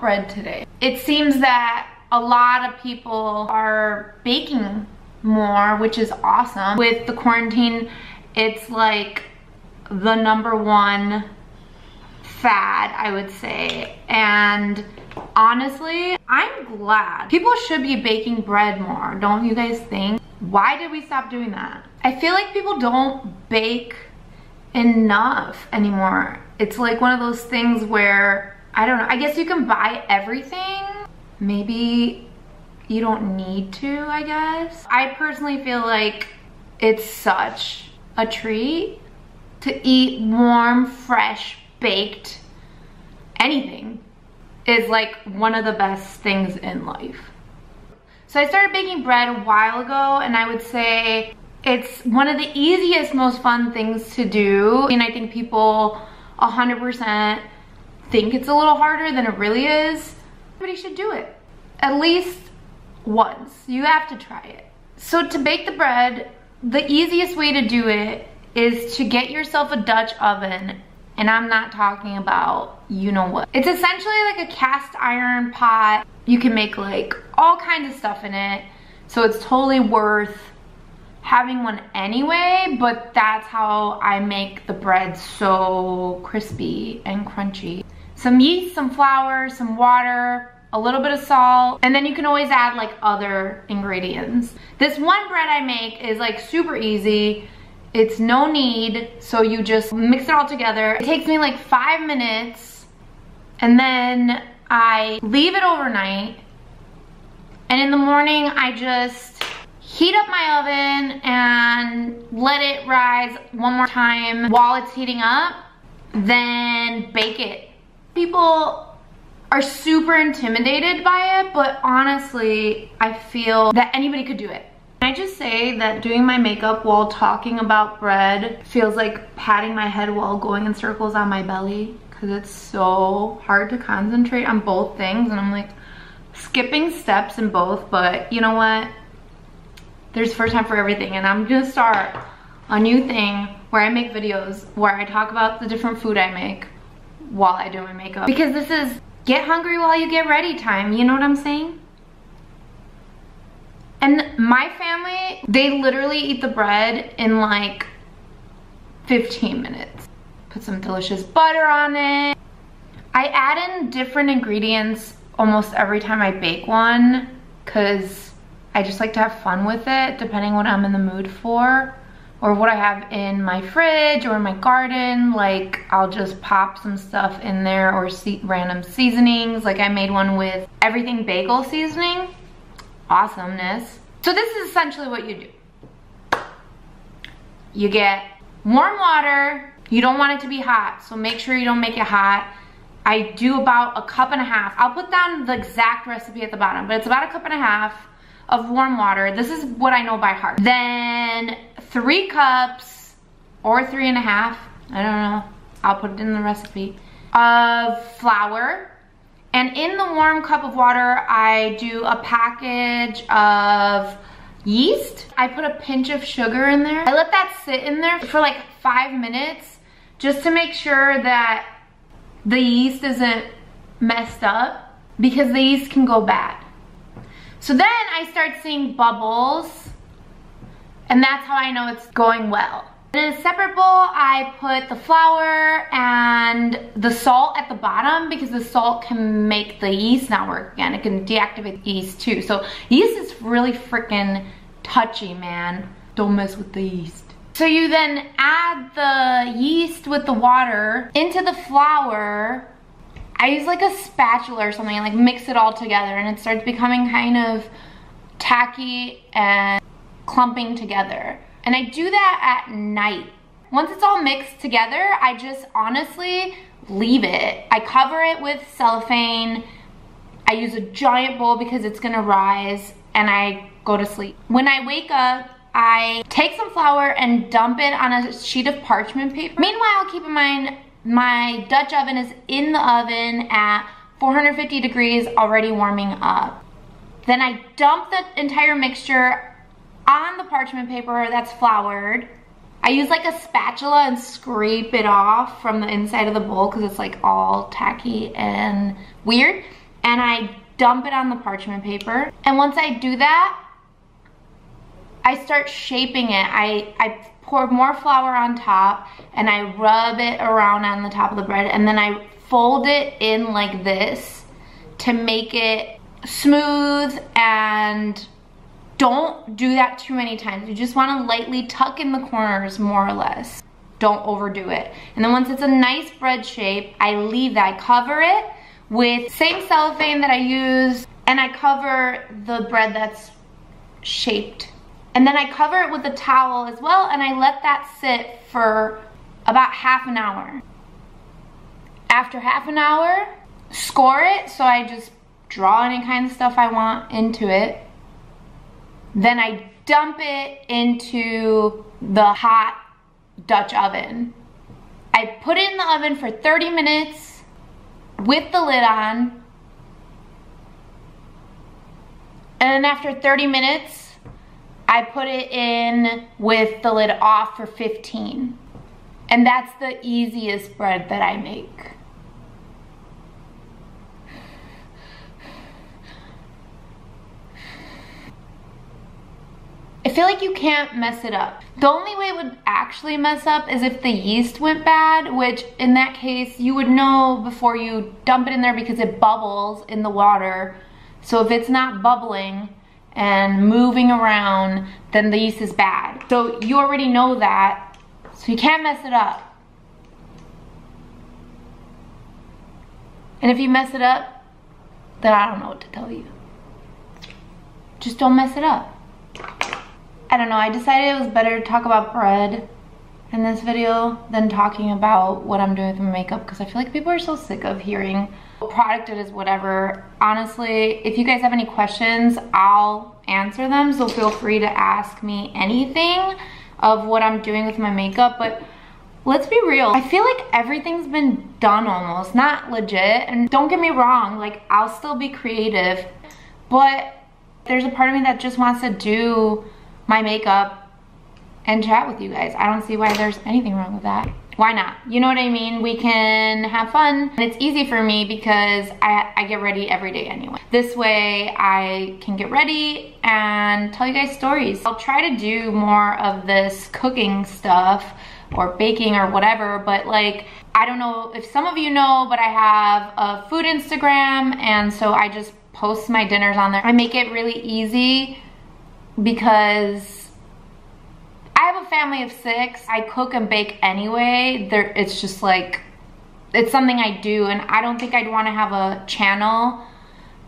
bread today. It seems that a lot of people are baking more, which is awesome. With the quarantine, it's like the number one fad, I would say. And honestly, I'm glad. People should be baking bread more, don't you guys think? Why did we stop doing that? I feel like people don't bake enough anymore. It's like one of those things where, I don't know, I guess you can buy everything. Maybe you don't need to, I guess. I personally feel like it's such a treat to eat warm, fresh, baked anything is like one of the best things in life. So I started baking bread a while ago and I would say it's one of the easiest, most fun things to do. And I think people 100% think it's a little harder than it really is. Everybody should do it. At least once. You have to try it. So to bake the bread, the easiest way to do it is to get yourself a Dutch oven and I'm not talking about you know what. It's essentially like a cast iron pot. You can make like all kinds of stuff in it. So it's totally worth having one anyway, but that's how I make the bread so crispy and crunchy. Some yeast, some flour, some water, a little bit of salt, and then you can always add like other ingredients. This one bread I make is like super easy. It's no knead, so you just mix it all together. It takes me like five minutes, and then I leave it overnight, and in the morning I just heat up my oven and let it rise one more time while it's heating up, then bake it. People are super intimidated by it, but honestly, I feel that anybody could do it. Can I just say that doing my makeup while talking about bread feels like patting my head while going in circles on my belly because it's so hard to concentrate on both things and I'm like skipping steps in both, but you know what? There's first time for everything and I'm gonna start a new thing where I make videos where I talk about the different food I make while I do my makeup because this is Get hungry while you get ready time, you know what I'm saying? And my family, they literally eat the bread in like 15 minutes. Put some delicious butter on it. I add in different ingredients almost every time I bake one because I just like to have fun with it depending what I'm in the mood for or what I have in my fridge or my garden. Like I'll just pop some stuff in there or see random seasonings. Like I made one with everything bagel seasoning. Awesomeness. So this is essentially what you do. You get warm water. You don't want it to be hot, so make sure you don't make it hot. I do about a cup and a half. I'll put down the exact recipe at the bottom, but it's about a cup and a half of warm water. This is what I know by heart. Then three cups or three and a half, I don't know, I'll put it in the recipe, of flour. And in the warm cup of water, I do a package of yeast. I put a pinch of sugar in there. I let that sit in there for like five minutes just to make sure that the yeast isn't messed up because the yeast can go bad. So then I start seeing bubbles and that's how I know it's going well. In a separate bowl, I put the flour and the salt at the bottom because the salt can make the yeast not work again. It can deactivate the yeast too. So yeast is really freaking touchy, man. Don't mess with the yeast. So you then add the yeast with the water into the flour I use like a spatula or something and like mix it all together and it starts becoming kind of tacky and clumping together. And I do that at night. Once it's all mixed together, I just honestly leave it. I cover it with cellophane. I use a giant bowl because it's gonna rise and I go to sleep. When I wake up, I take some flour and dump it on a sheet of parchment paper. Meanwhile, keep in mind, my Dutch oven is in the oven at 450 degrees, already warming up. Then I dump the entire mixture on the parchment paper that's floured. I use like a spatula and scrape it off from the inside of the bowl because it's like all tacky and weird. and I dump it on the parchment paper. And once I do that, I start shaping it. I, I pour more flour on top and I rub it around on the top of the bread and then I fold it in like this to make it smooth and don't do that too many times. You just wanna lightly tuck in the corners more or less. Don't overdo it. And then once it's a nice bread shape, I leave that, I cover it with same cellophane that I use and I cover the bread that's shaped. And then I cover it with a towel as well and I let that sit for about half an hour. After half an hour, score it so I just draw any kind of stuff I want into it. Then I dump it into the hot Dutch oven. I put it in the oven for 30 minutes with the lid on. And then after 30 minutes, I put it in with the lid off for 15. And that's the easiest bread that I make. Feel like you can't mess it up. The only way it would actually mess up is if the yeast went bad, which in that case, you would know before you dump it in there because it bubbles in the water. So if it's not bubbling and moving around, then the yeast is bad. So you already know that, so you can't mess it up. And if you mess it up, then I don't know what to tell you. Just don't mess it up. I don't know, I decided it was better to talk about bread in this video than talking about what I'm doing with my makeup because I feel like people are so sick of hearing what product it is, whatever. Honestly, if you guys have any questions, I'll answer them. So feel free to ask me anything of what I'm doing with my makeup. But let's be real. I feel like everything's been done almost, not legit. And don't get me wrong, like I'll still be creative, but there's a part of me that just wants to do my makeup and chat with you guys. I don't see why there's anything wrong with that. Why not? You know what I mean? We can have fun. And it's easy for me because I, I get ready every day anyway. This way I can get ready and tell you guys stories. I'll try to do more of this cooking stuff or baking or whatever, but like, I don't know if some of you know, but I have a food Instagram and so I just post my dinners on there. I make it really easy because I have a family of six. I cook and bake anyway. There, it's just like, it's something I do and I don't think I'd want to have a channel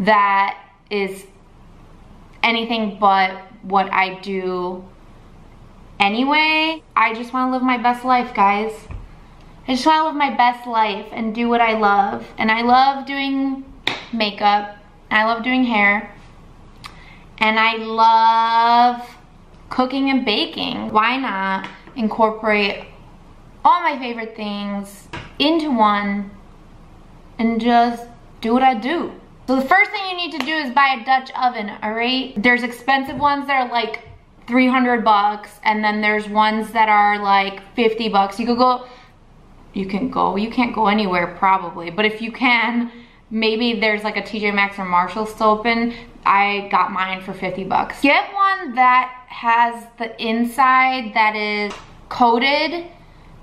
that is anything but what I do anyway. I just want to live my best life, guys. I just want to live my best life and do what I love. And I love doing makeup. I love doing hair and I love cooking and baking. Why not incorporate all my favorite things into one and just do what I do. So the first thing you need to do is buy a Dutch oven, all right? There's expensive ones that are like 300 bucks and then there's ones that are like 50 bucks. You could go, you can go, you can't go anywhere probably, but if you can, maybe there's like a TJ Maxx or Marshall still open. I got mine for 50 bucks. Get one that has the inside that is coated.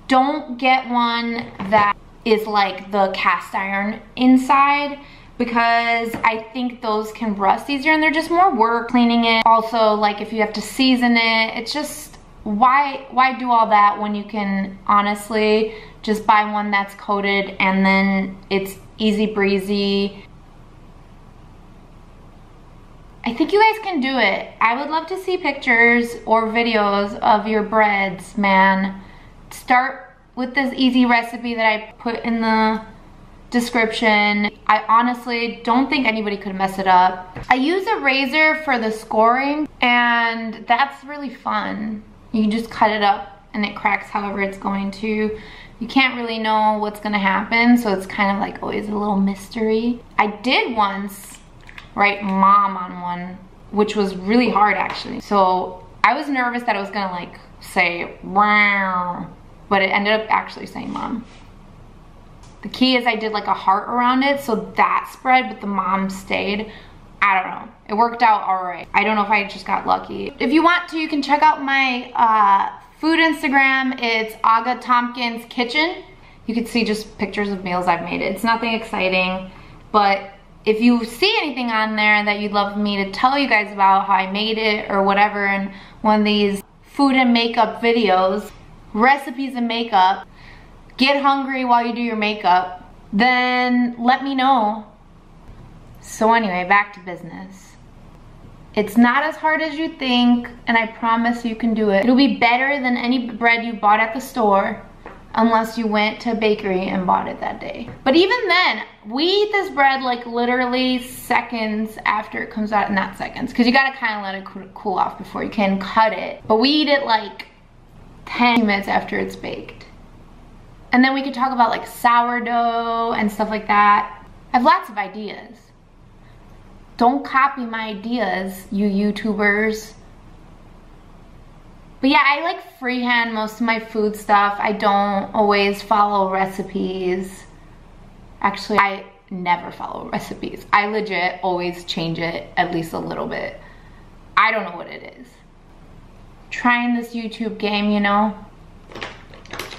Don't get one that is like the cast iron inside because I think those can rust easier and they're just more work cleaning it. Also, like if you have to season it, it's just, why, why do all that when you can honestly just buy one that's coated and then it's easy breezy I think you guys can do it. I would love to see pictures or videos of your breads, man. Start with this easy recipe that I put in the description. I honestly don't think anybody could mess it up. I use a razor for the scoring and that's really fun. You can just cut it up and it cracks however it's going to. You can't really know what's gonna happen, so it's kind of like always a little mystery. I did once write mom on one, which was really hard actually. So I was nervous that it was gonna like say, wow, but it ended up actually saying mom. The key is I did like a heart around it, so that spread, but the mom stayed. I don't know. It worked out all right. I don't know if I just got lucky. If you want to, you can check out my uh, food Instagram. It's Aga Tompkins Kitchen. You can see just pictures of meals I've made. It's nothing exciting, but if you see anything on there that you'd love me to tell you guys about how I made it or whatever in one of these food and makeup videos, recipes and makeup, get hungry while you do your makeup, then let me know so anyway, back to business. It's not as hard as you think, and I promise you can do it. It'll be better than any bread you bought at the store, unless you went to a bakery and bought it that day. But even then, we eat this bread like literally seconds after it comes out, not seconds, because you gotta kind of let it cool off before you can cut it. But we eat it like 10 minutes after it's baked. And then we could talk about like sourdough and stuff like that. I have lots of ideas. Don't copy my ideas, you YouTubers. But yeah, I like freehand most of my food stuff. I don't always follow recipes. Actually, I never follow recipes. I legit always change it at least a little bit. I don't know what it is. Trying this YouTube game, you know?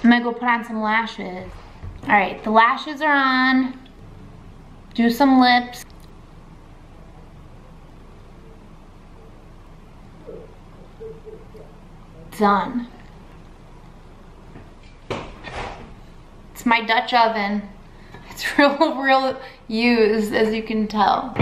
I'm gonna go put on some lashes. All right, the lashes are on. Do some lips. Done. It's my Dutch oven. It's real, real used, as you can tell.